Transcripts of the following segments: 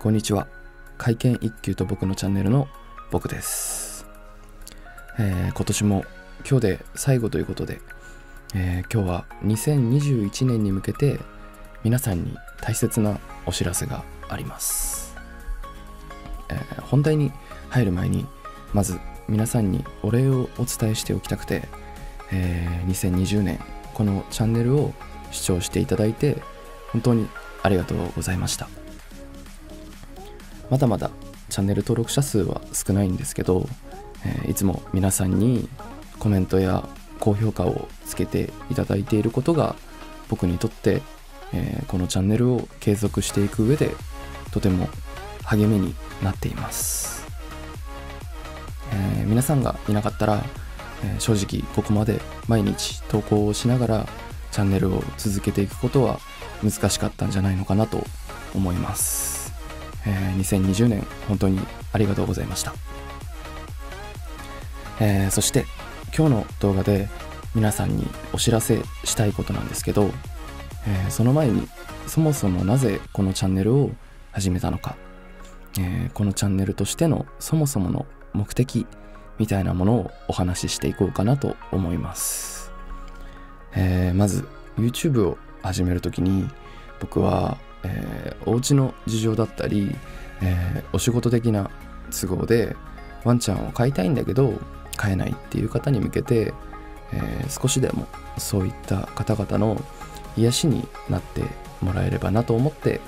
こんにちは。会見一休と僕のチャンネルの僕です、えー、今年も今日で最後ということで、えー、今日は2021年に向けて皆さんに大切なお知らせがあります、えー、本題に入る前にまず皆さんにお礼をお伝えしておきたくて、えー、2020年このチャンネルを視聴していただいて本当にありがとうございました。まだまだチャンネル登録者数は少ないんですけど、えー、いつも皆さんにコメントや高評価をつけていただいていることが僕にとって、えー、このチャンネルを継続していく上でとても励みになっています、えー、皆さんがいなかったら、え正直ここまで毎日投稿をしながらチャンネルを続けていくことは難しかったんじゃないのかなと思います。えー、2020年本当にありがとうございました、えー、そして今日の動画で皆さんにお知らせしたいことなんですけど、えー、その前にそもそもなぜこのチャンネルを始めたのか、えー、このチャンネルとしてのそもそもの目的みたいなものをお話ししていこうかなと思います、えー、まず YouTube を始める時に僕はえー、お家の事情だったり、えー、お仕事的な都合でワンちゃんを飼いたいんだけど飼えないっていう方に向けて、えー、少しでもそういった方々の癒しになってもらえればなと思って、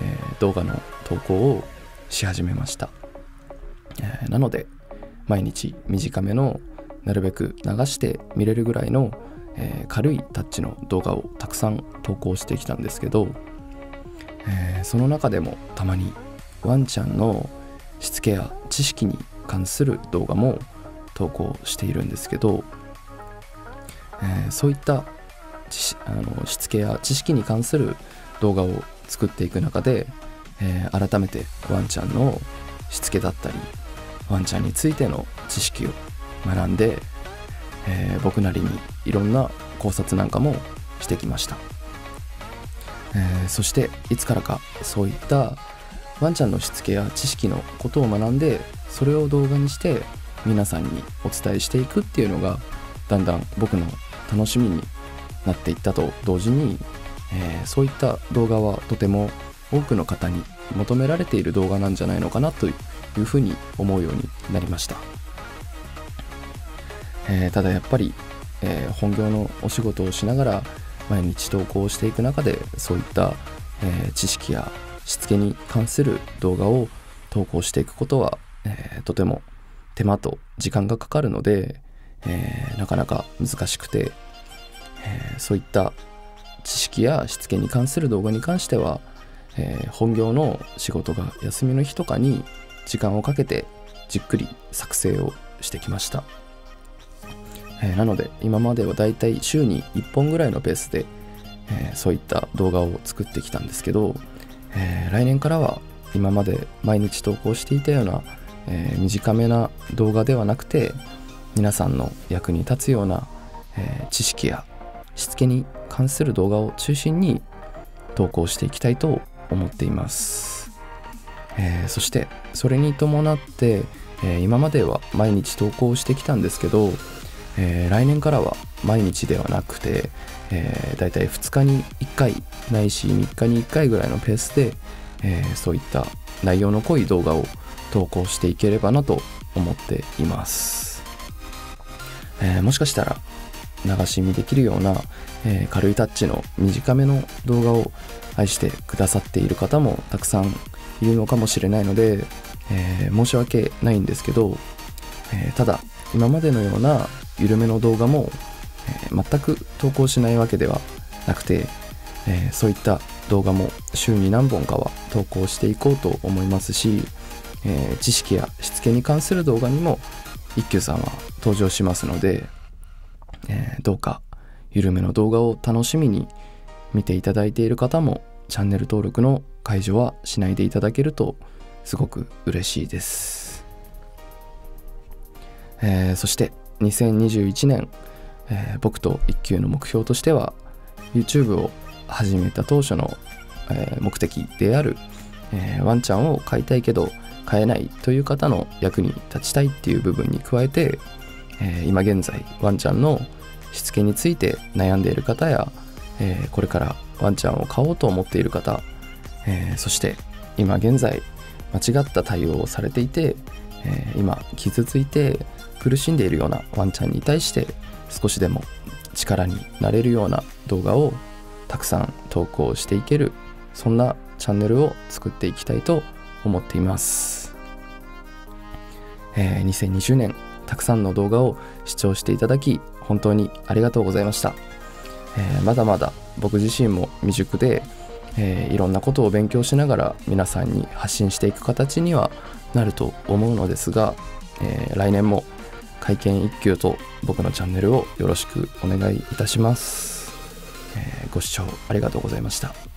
えー、動画の投稿をし始めました、えー、なので毎日短めのなるべく流して見れるぐらいの、え、軽いタッチの動画をたくさん投稿してきたんですけどえー、その中でもたまにワンちゃんのしつけや知識に関する動画も投稿しているんですけど、えー、そういったあのしつけや知識に関する動画を作っていく中で、えー、改めてワンちゃんのしつけだったりワンちゃんについての知識を学んで、えー、僕なりにいろんな考察なんかもしてきました。えー、そしていつからかそういったワンちゃんのしつけや知識のことを学んでそれを動画にして皆さんにお伝えしていくっていうのがだんだん僕の楽しみになっていったと同時に、えー、そういった動画はとても多くの方に求められている動画なんじゃないのかなというふうに思うようになりました、えー、ただやっぱり、えー、本業のお仕事をしながら毎日投稿していく中でそういった、えー、知識やしつけに関する動画を投稿していくことは、えー、とても手間と時間がかかるので、えー、なかなか難しくて、えそういった知識やしつけに関する動画に関しては、え本業の仕事が休みの日とかに時間をかけてじっくり作成をしてきました。えー、なので今まではだいたい週に1本ぐらいのペースで、えー、そういった動画を作ってきたんですけど、えー、来年からは今まで毎日投稿していたような、え短めな動画ではなくて皆さんの役に立つような、え知識やしつけに関する動画を中心に投稿していきたいと思っています、えそしてそれに伴って、え今までは毎日投稿してきたんですけどえー、来年からは毎日ではなくて、えー、だいたい2日に1回ないし3日に1回ぐらいのペースで、えー、そういった内容の濃い動画を投稿していければなと思っています、えー、もしかしたら流し見できるような、えー、軽いタッチの短めの動画を愛してくださっている方もたくさんいるのかもしれないので、えー、申し訳ないんですけど、えただ今までのような緩めの動画も、えー、全く投稿しないわけではなくて、えー、そういった動画も週に何本かは投稿していこうと思いますし、え、知識やしつけに関する動画にも一休さんは登場しますので、えどうか緩めの動画を楽しみに見ていただいている方もチャンネル登録の解除はしないでいただけるとすごく嬉しいです、えー、そして2021年、えー、僕と一級の目標としては YouTube を始めた当初の、えー、目的である、えー、ワンちゃんを飼いたいけど飼えないという方の役に立ちたいっていう部分に加えて、えー、今現在ワンちゃんのしつけについて悩んでいる方や、えー、これからワンちゃんを飼おうと思っている方、えー、そして今現在間違った対応をされていて、えー、今傷ついて苦しんでいるようなワンちゃんに対して少しでも力になれるような動画をたくさん投稿していけるそんなチャンネルを作っていきたいと思っています、えー、2020年たくさんの動画を視聴していただき本当にありがとうございました、えー、まだまだ僕自身も未熟で、えー、いろんなことを勉強しながら皆さんに発信していく形にはなると思うのですが、えー、来年も会見一休と僕のチャンネルをよろしくお願いいたします、えー、ご視聴ありがとうございました。